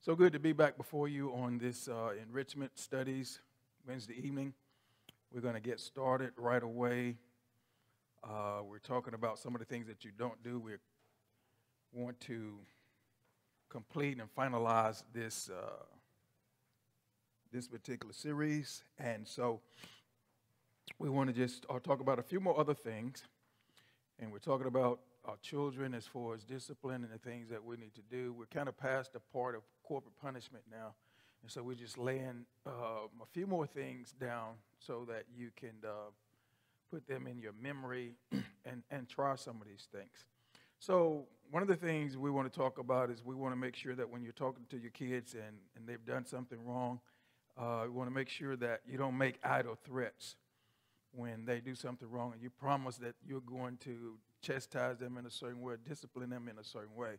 So good to be back before you on this uh, enrichment studies Wednesday evening. We're going to get started right away. Uh, we're talking about some of the things that you don't do. We want to complete and finalize this uh, this particular series, and so we want to just uh, talk about a few more other things. And we're talking about our children as far as discipline and the things that we need to do. We're kind of past the part of corporate punishment now. And so we're just laying uh, a few more things down so that you can uh, put them in your memory and, and try some of these things. So, one of the things we want to talk about is we want to make sure that when you're talking to your kids and, and they've done something wrong, uh, we want to make sure that you don't make idle threats when they do something wrong and you promise that you're going to chastise them in a certain way, discipline them in a certain way,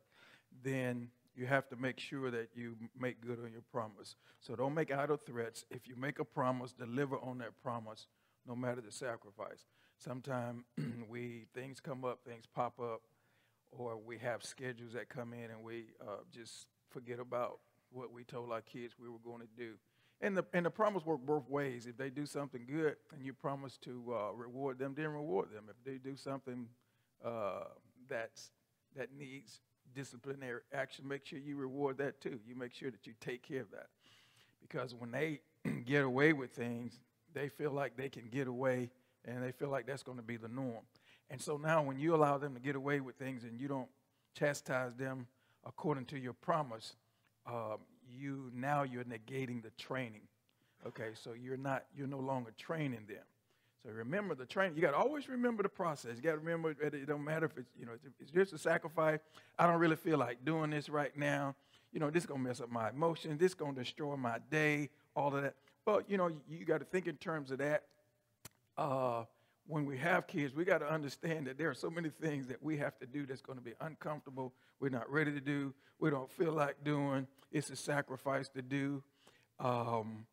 then you have to make sure that you make good on your promise. So don't make idle threats. If you make a promise, deliver on that promise, no matter the sacrifice. Sometimes we things come up, things pop up, or we have schedules that come in and we uh, just forget about what we told our kids we were going to do. And the, and the promise work both ways. If they do something good and you promise to uh, reward them, then reward them. If they do something uh, that's, that needs disciplinary action, make sure you reward that too. You make sure that you take care of that. Because when they get away with things, they feel like they can get away and they feel like that's going to be the norm. And so now when you allow them to get away with things and you don't chastise them according to your promise, um, you now you're negating the training. Okay, so you're not you're no longer training them. So remember the training. You got to always remember the process. You got to remember it don't matter if it's you know it's just a sacrifice. I don't really feel like doing this right now. You know this is gonna mess up my emotions. This is gonna destroy my day. All of that. Well, you know you, you got to think in terms of that. Uh, when we have kids, we got to understand that there are so many things that we have to do that's going to be uncomfortable. We're not ready to do. We don't feel like doing. It's a sacrifice to do. Um,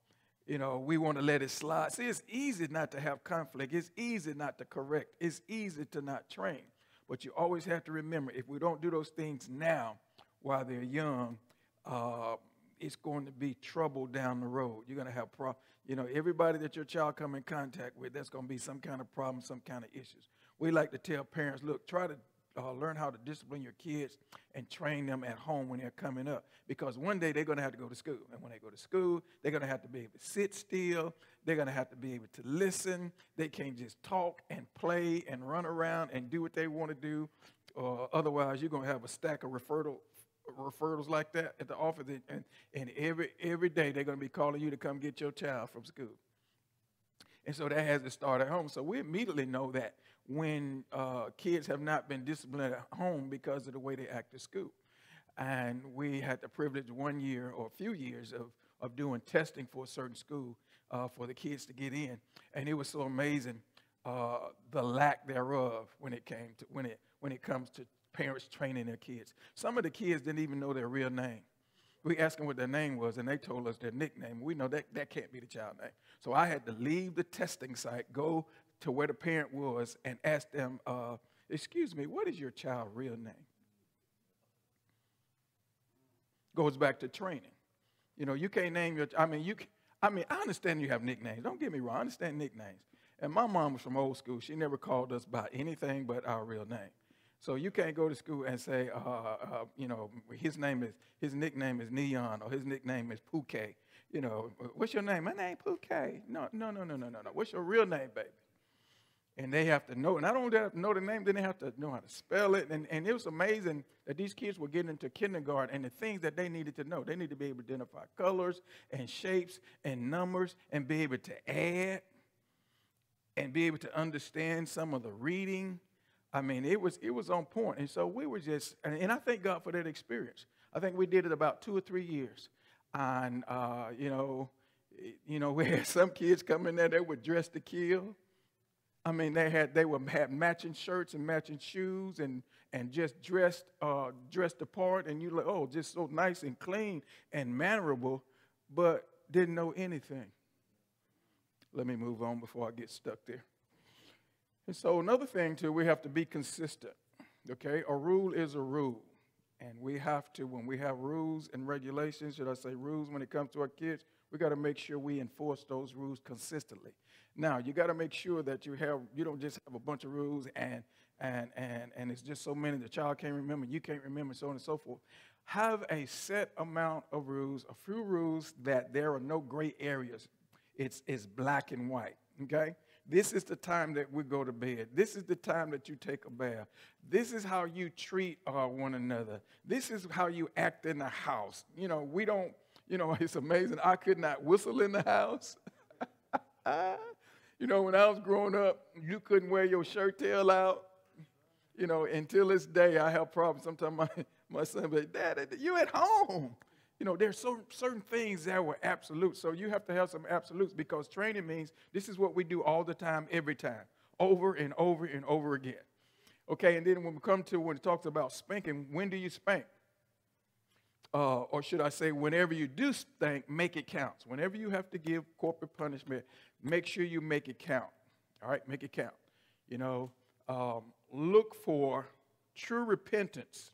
you know, we want to let it slide. See, it's easy not to have conflict. It's easy not to correct. It's easy to not train. But you always have to remember if we don't do those things now while they're young, uh, it's going to be trouble down the road. You're going to have problems. you know everybody that your child come in contact with. That's going to be some kind of problem, some kind of issues. We like to tell parents, look, try to uh, learn how to discipline your kids and train them at home when they're coming up. Because one day they're going to have to go to school. And when they go to school, they're going to have to be able to sit still. They're going to have to be able to listen. They can't just talk and play and run around and do what they want to do. Uh, otherwise, you're going to have a stack of referral, referrals like that at the office. And, and every, every day they're going to be calling you to come get your child from school. And so that has to start at home. So we immediately know that when uh, kids have not been disciplined at home because of the way they act at school. And we had the privilege one year or a few years of, of doing testing for a certain school uh, for the kids to get in. And it was so amazing uh, the lack thereof when it came to when it when it comes to parents training their kids. Some of the kids didn't even know their real name. We asked them what their name was, and they told us their nickname. We know that that can't be the child name. So I had to leave the testing site, go to where the parent was and ask them, uh, Excuse me, what is your child's real name? Goes back to training. You know, you can't name your, I mean, you, I mean, I understand you have nicknames. Don't get me wrong, I understand nicknames. And my mom was from old school. She never called us by anything but our real name. So you can't go to school and say, uh, uh, you know, his name is, his nickname is Neon or his nickname is Pookie. You know, what's your name? My name Pookie. No, no, no, no, no, no, no. What's your real name, baby? And they have to know. Not only have to know the name, then they have to know how to spell it. And, and it was amazing that these kids were getting into kindergarten and the things that they needed to know. They need to be able to identify colors and shapes and numbers and be able to add and be able to understand some of the reading. I mean, it was it was on point. And so we were just, and, and I thank God for that experience. I think we did it about two or three years. And, uh, you know, you know, we had some kids come in there, that were dressed to kill I mean, they had they were had matching shirts and matching shoes and and just dressed uh, dressed apart, and you like, oh, just so nice and clean and mannerable, but didn't know anything. Let me move on before I get stuck there. And so another thing too, we have to be consistent. Okay, a rule is a rule. And we have to, when we have rules and regulations, should I say rules when it comes to our kids, we got to make sure we enforce those rules consistently. Now, you got to make sure that you have, you don't just have a bunch of rules and, and, and, and it's just so many the child can't remember, you can't remember, so on and so forth. Have a set amount of rules, a few rules that there are no gray areas. It's, it's black and white, okay? This is the time that we go to bed. This is the time that you take a bath. This is how you treat uh, one another. This is how you act in the house. You know, we don't, you know, it's amazing. I could not whistle in the house. you know, when I was growing up, you couldn't wear your shirt tail out. You know, until this day, I have problems. Sometimes my, my son be like, Dad, you at home. You know, there's so, certain things that were absolute. So you have to have some absolutes because training means this is what we do all the time, every time, over and over and over again. Okay, and then when we come to when it talks about spanking, when do you spank? Uh, or should I say, whenever you do spank, make it count. Whenever you have to give corporate punishment, make sure you make it count. All right, make it count. You know, um, look for true repentance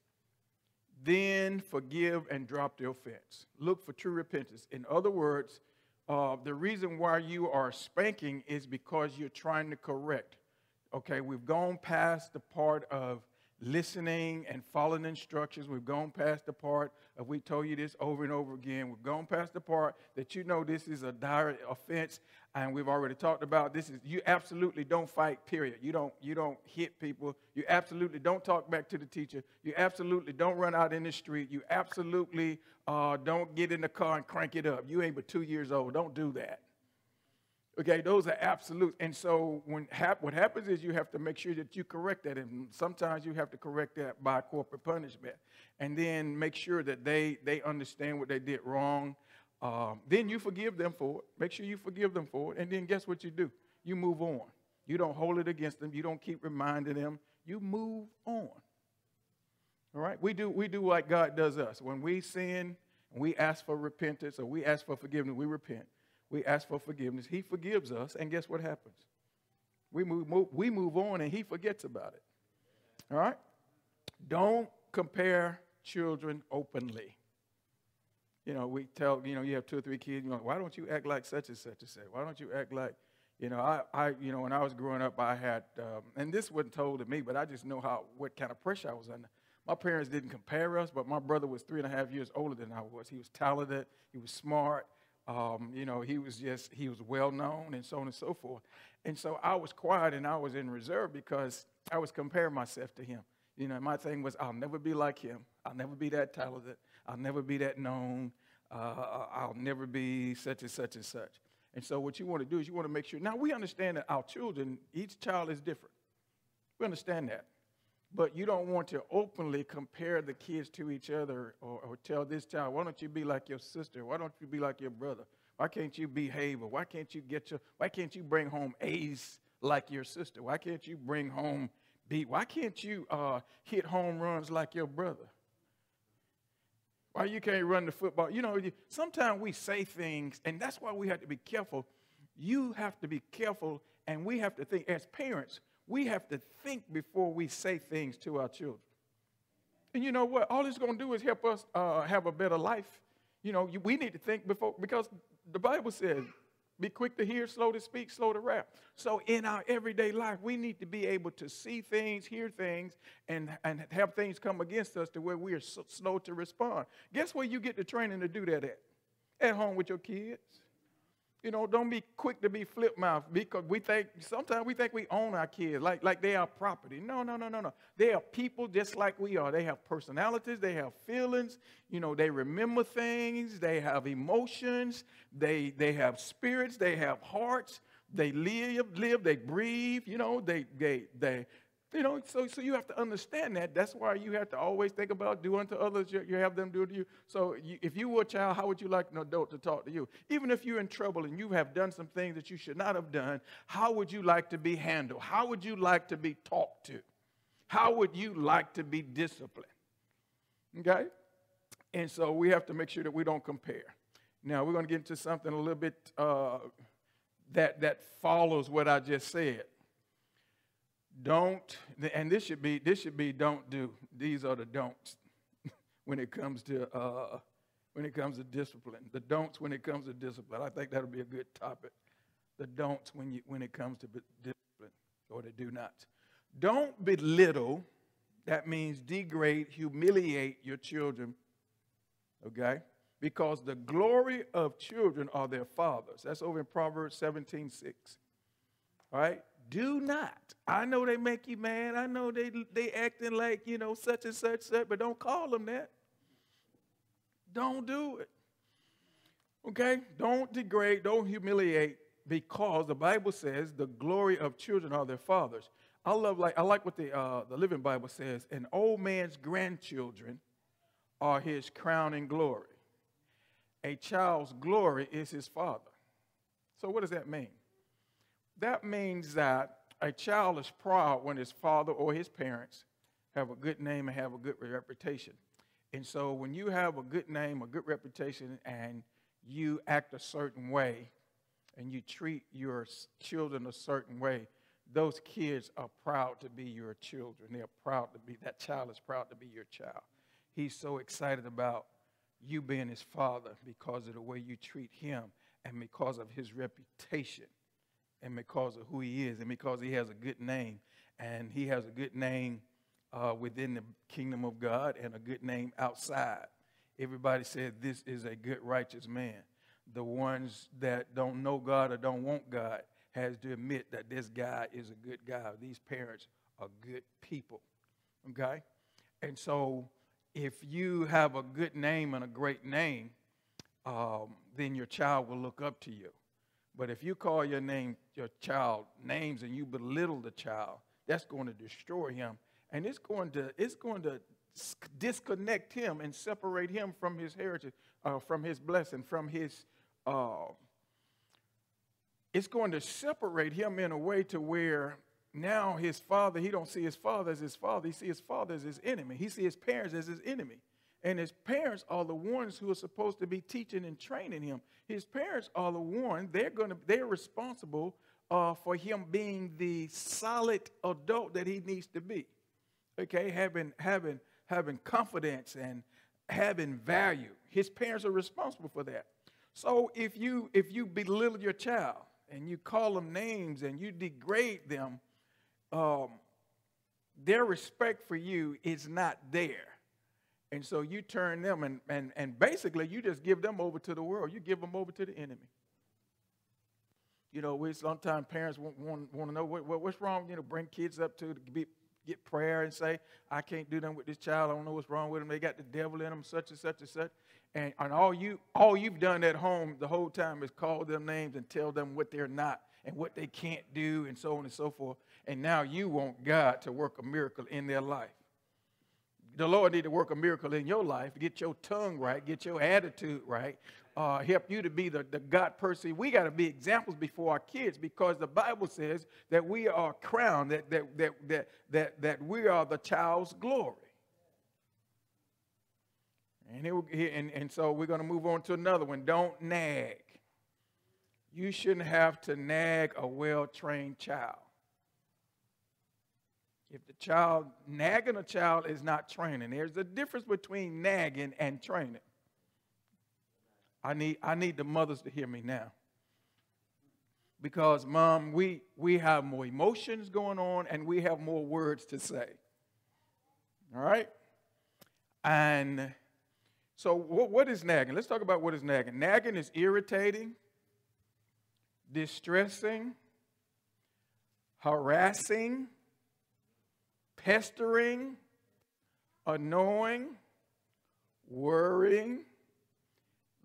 then forgive and drop the offense. Look for true repentance. In other words, uh, the reason why you are spanking is because you're trying to correct. Okay, we've gone past the part of listening and following instructions. We've gone past the part of we told you this over and over again. We've gone past the part that you know this is a dire offense, and we've already talked about this is you absolutely don't fight. Period. You don't you don't hit people. You absolutely don't talk back to the teacher. You absolutely don't run out in the street. You absolutely uh, don't get in the car and crank it up. You ain't but two years old. Don't do that. Okay, those are absolute. And so when hap- what happens is you have to make sure that you correct that. And sometimes you have to correct that by corporate punishment. And then make sure that they, they understand what they did wrong. Um, then you forgive them for it. Make sure you forgive them for it. And then guess what you do? You move on. You don't hold it against them. You don't keep reminding them. You move on. All right? We do, we do like God does us. When we sin, we ask for repentance or we ask for forgiveness, we repent we ask for forgiveness. He forgives us, and guess what happens? We move, move, we move on, and He forgets about it. All right? Don't compare children openly. You know, we tell, you know, you have two or three kids, you know, why don't you act like such and such and such? Why don't you act like, you know, I, I you know, when I was growing up, I had, um, and this wasn't told to me, but I just know how, what kind of pressure I was under. My parents didn't compare us, but my brother was three and a half years older than I was. He was talented, he was smart, um, you know, he was just, he was well known and so on and so forth. And so I was quiet and I was in reserve because I was comparing myself to him. You know, my thing was, I'll never be like him. I'll never be that talented. I'll never be that known. Uh, I'll never be such and such and such. And so, what you want to do is you want to make sure. Now, we understand that our children, each child is different. We understand that. But you don't want to openly compare the kids to each other or, or, tell this child, why don't you be like your sister? Why don't you be like your brother? Why can't you behave? Why can't you get your, why can't you bring home A's like your sister? Why can't you bring home B? Why can't you uh, hit home runs like your brother? Why you can't run the football? You know, sometimes we say things, and that's why we have to be careful. You have to be careful, and we have to think as parents, we have to think before we say things to our children. And you know what? All it's going to do is help us uh, have a better life. You know, we need to think before, because the Bible says, be quick to hear, slow to speak, slow to rap. So in our everyday life, we need to be able to see things, hear things, and, and have things come against us to where we are so slow to respond. Guess where you get the training to do that at? At home with your kids. You know, don't be quick to be flip mouth because we think sometimes we think we own our kids like, like they are property. No, no, no, no, no. They are people just like we are. They have personalities, they have feelings, you know, they remember things, they have emotions, they they have spirits, they have hearts, they live, live, they breathe, you know, they they they you know, so, so you have to understand that. That's why you have to always think about do unto others, you, you have them do to you. So you, if you were a child, how would you like an adult to talk to you? Even if you're in trouble and you have done some things that you should not have done, how would you like to be handled? How would you like to be talked to? How would you like to be disciplined? Okay? And so we have to make sure that we don't compare. Now we're going to get into something a little bit uh, that, that follows what I just said. Don't, and this should be, this should be don't do. These are the don'ts. when it comes to uh, when it comes to discipline. The don'ts when it comes to discipline. I think that'll be a good topic. The don'ts when you when it comes to discipline, or the do nots. Don't belittle. That means degrade, humiliate your children. Okay? Because the glory of children are their fathers. That's over in Proverbs 17 6. All right? Do not. I know they make you mad. I know they they acting like, you know, such and such, such, but don't call them that. Don't do it. Okay? Don't degrade, don't humiliate, because the Bible says the glory of children are their fathers. I love like I like what the uh, the Living Bible says. An old man's grandchildren are his crowning glory. A child's glory is his father. So what does that mean? That means that a child is proud when his father or his parents have a good name and have a good reputation. And so when you have a good name, a good reputation, and you act a certain way, and you treat your children a certain way, those kids are proud to be your children. They're proud to be, that child is proud to be your child. He's so excited about you being his father because of the way you treat him and because of his reputation and because of who he is and because he has a good name. And he has a good name uh, within the kingdom of God and a good name outside. Everybody said, This is a good, righteous man. The ones that don't know God or don't want God has to admit that this guy is a good guy. These parents are good people. Okay? And so if you have a good name and a great name, um, then your child will look up to you. But if you call your name, your child names and you belittle the child, that's going to destroy him. And it's going to, it's going to disconnect him and separate him from his heritage, uh, from his blessing, from his uh, it's going to separate him in a way to where now his father, he don't see his father as his father. He see his father as his enemy. He see his parents as his enemy. And his parents are the ones who are supposed to be teaching and training him. His parents are the ones, they're going to, they're responsible uh, for him being the solid adult that he needs to be. Okay, having, having, having confidence and having value. His parents are responsible for that. So if you if you belittle your child, and you call them names and you degrade them, um, their respect for you is not there. And so you turn them and, and, and basically you just give them over to the world. You give them over to the enemy. You know, we sometimes parents want, want, want to know what, what, what's wrong, you know, bring kids up to be, get prayer and say, I can't do them with this child. I don't know what's wrong with them. They got the devil in them, such and such and such. And, and all, you, all you've done at home the whole time is call them names and tell them what they're not and what they can't do and so on and so forth. And now you want God to work a miracle in their life. The Lord need to work a miracle in your life, get your tongue right, get your attitude right, uh, help you to be the, the God person. We got to be examples before our kids because the Bible says that we are crowned, that, that, that, that, that, that we are the child's glory. And, it, and, and so we're going to move on to another one. Don't nag. You shouldn't have to nag a well trained child. If the child, nagging a child is not training, there's a difference between nagging and training. I need, I need the mothers to hear me now. Because, mom, we, we have more emotions going on and we have more words to say. All right? And so, what, what is nagging? Let's talk about what is nagging. Nagging is irritating, distressing, harassing, pestering, annoying, worrying,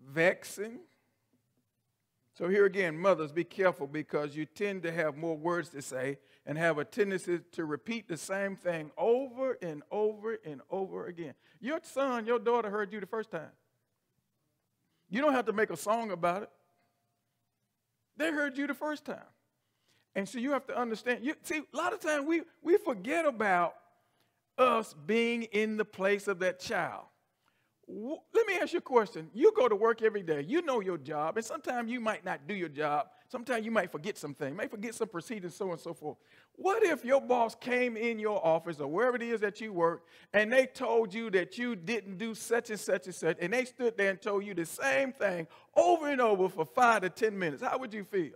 vexing. So, here again, mothers, be careful because you tend to have more words to say and have a tendency to repeat the same thing over and over and over again. Your son, your daughter heard you the first time. You don't have to make a song about it. They heard you the first time. And so you have to understand. You, see, a lot of times we, we forget about us being in the place of that child. let me ask you a question. You go to work every day. You know your job, and sometimes you might not do your job. Sometimes you might forget something, may forget some procedures, so on and so forth. What if your boss came in your office or wherever it is that you work, and they told you that you didn't do such and such and such, and they stood there and told you the same thing over and over for five to ten minutes? How would you feel?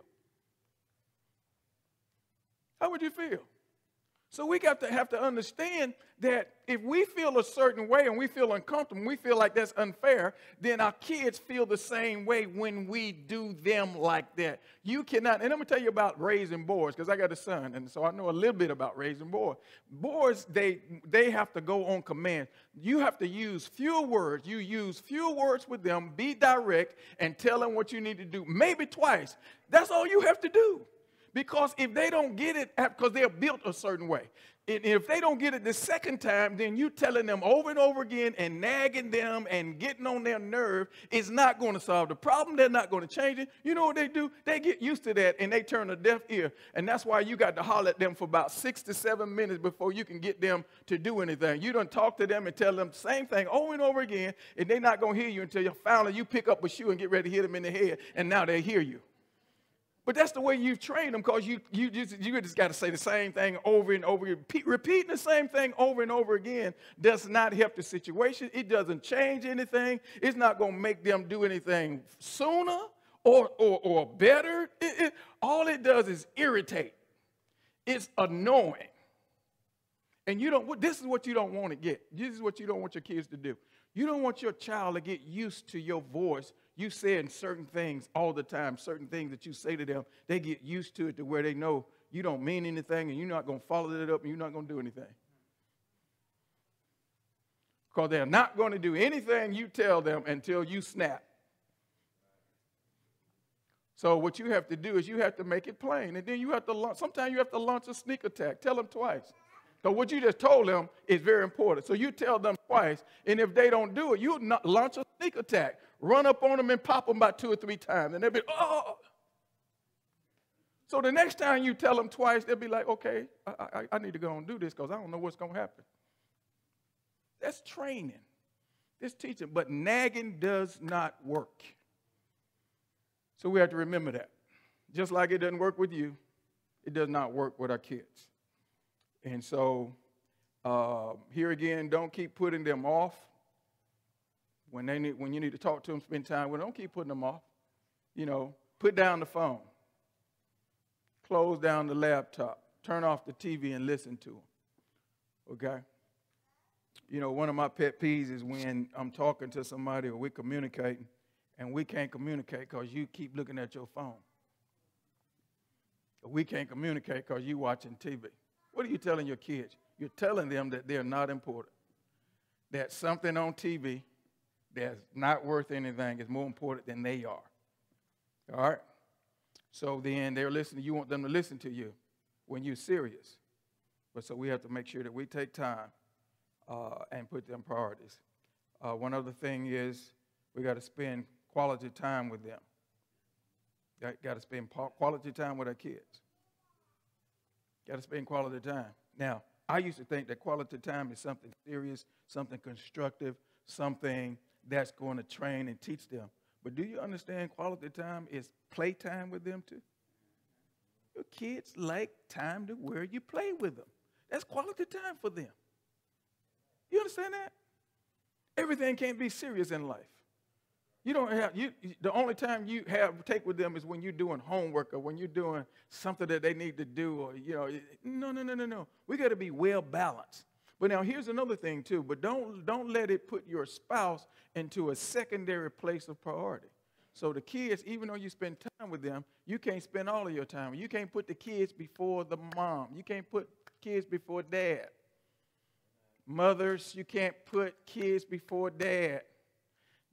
How would you feel? So we got to have to understand that if we feel a certain way and we feel uncomfortable, we feel like that's unfair, then our kids feel the same way when we do them like that. You cannot, and I'm gonna tell you about raising boys, because I got a son, and so I know a little bit about raising boys. Boys, they they have to go on command. You have to use fewer words. You use fewer words with them, be direct, and tell them what you need to do. Maybe twice. That's all you have to do. Because if they don't get it, because they're built a certain way, and if they don't get it the second time, then you telling them over and over again and nagging them and getting on their nerve is not going to solve the problem. They're not going to change it. You know what they do? They get used to that and they turn a deaf ear. And that's why you got to holler at them for about six to seven minutes before you can get them to do anything. You don't talk to them and tell them the same thing over and over again, and they're not going to hear you until you finally you pick up a shoe and get ready to hit them in the head, and now they hear you. But that's the way you've trained them because you, you just, you just got to say the same thing over and over again. repeating the same thing over and over again does not help the situation. It doesn't change anything. It's not going to make them do anything sooner or, or, or better. It, it, all it does is irritate. It's annoying. And you don't, this is what you don't want to get. This is what you don't want your kids to do. You don't want your child to get used to your voice you saying certain things all the time, certain things that you say to them, they get used to it to where they know you don't mean anything and you're not going to follow it up and you're not going to do anything. Because they're not going to do anything you tell them until you snap. So what you have to do is you have to make it plain. And then you have to launch, sometimes you have to launch a sneak attack. Tell them twice. So what you just told them is very important. So you tell them twice, and if they don't do it, you launch a sneak attack run up on them and pop them about two or three times. And they'll be, oh. So the next time you tell them twice, they'll be like, okay, I, I, I need to go and do this because I don't know what's going to happen. That's training. This teaching. But nagging does not work. So we have to remember that. Just like it doesn't work with you, it does not work with our kids. And so uh, here again, don't keep putting them off. When, they need, when you need to talk to them, spend time with them, don't keep putting them off. You know, put down the phone, close down the laptop, turn off the TV and listen to them. Okay? You know, one of my pet peeves is when I'm talking to somebody or we're communicating and we can't communicate because you keep looking at your phone. We can't communicate because you're watching TV. What are you telling your kids? You're telling them that they're not important. That something on TV that's not worth anything is more important than they are. All right? So then they're listening. You want them to listen to you when you're serious. But so we have to make sure that we take time uh, and put them priorities. Uh, one other thing is we got to spend quality time with them. Got to spend quality time with our kids. Got to spend quality time. Now, I used to think that quality time is something serious, something constructive, something that's going to train and teach them. But do you understand quality time is playtime with them too? Your kids like time to where you play with them. That's quality time for them. You understand that? Everything can't be serious in life. You don't have you the only time you have take with them is when you're doing homework or when you're doing something that they need to do or you know no no no no no. We got to be well balanced. But now here's another thing too, but don't don't let it put your spouse into a secondary place of priority. So the kids, even though you spend time with them, you can't spend all of your time. You can't put the kids before the mom. You can't put kids before dad. Mothers, you can't put kids before dad.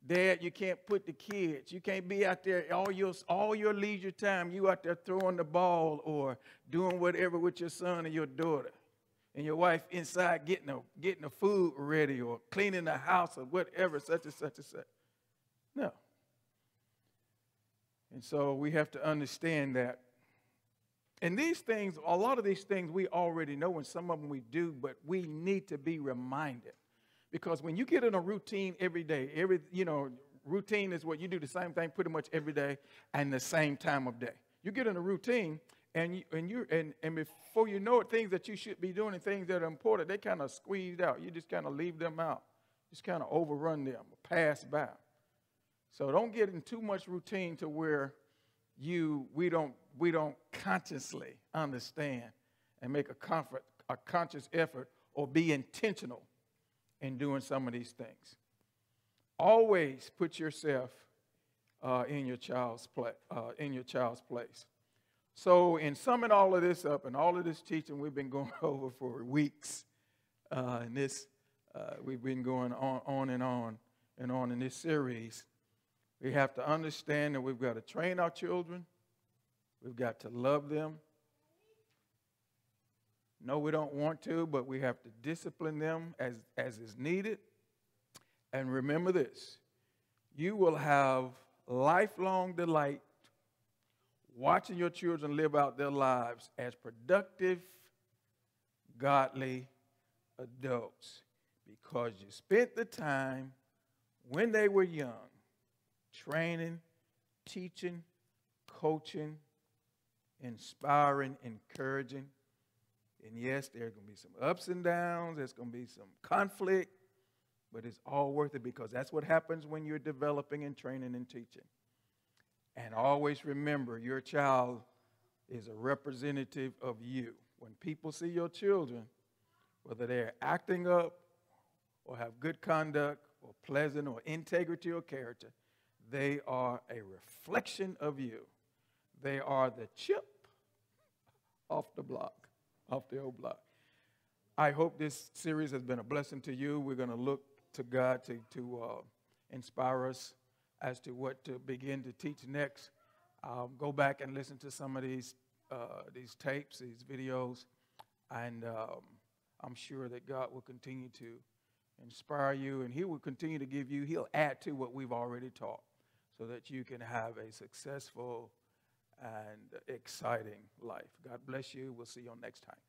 Dad, you can't put the kids. You can't be out there all your all your leisure time. You out there throwing the ball or doing whatever with your son or your daughter and your wife inside getting the, getting the food ready or cleaning the house or whatever, such and such and such. No. And so we have to understand that. And these things, a lot of these things we already know, and some of them we do, but we need to be reminded. Because when you get in a routine every day, every, you know, routine is what you do the same thing pretty much every day and the same time of day. You get in a routine and you, and you and, and before you know it, things that you should be doing and things that are important, they kind of squeezed out. You just kind of leave them out. Just kind of overrun them, pass by. So don't get in too much routine to where you we don't we don't consciously understand and make a comfort a conscious effort or be intentional in doing some of these things. Always put yourself uh, in your child's place. Uh, in your child's place. So, in summing all of this up and all of this teaching we've been going over for weeks, uh, and this uh, we've been going on, on and on and on in this series. We have to understand that we've got to train our children. We've got to love them. No, we don't want to, but we have to discipline them as, as is needed. And remember this you will have lifelong delight watching your children live out their lives as productive, godly adults because you spent the time when they were young training, teaching, coaching, inspiring, encouraging. And yes, there's going to be some ups and downs, there's going to be some conflict, but it's all worth it because that's what happens when you're developing and training and teaching. And always remember, your child is a representative of you. When people see your children, whether they're acting up or have good conduct or pleasant or integrity or character, they are a reflection of you. They are the chip off the block, off the old block. I hope this series has been a blessing to you. We're going to look to God to, to uh, inspire us as to what to begin to teach next. Um, go back and listen to some of these, uh, these tapes, these videos, and um, I'm sure that God will continue to inspire you, and He will continue to give you, He'll add to what we've already taught so that you can have a successful and exciting life. God bless you. We'll see you next time.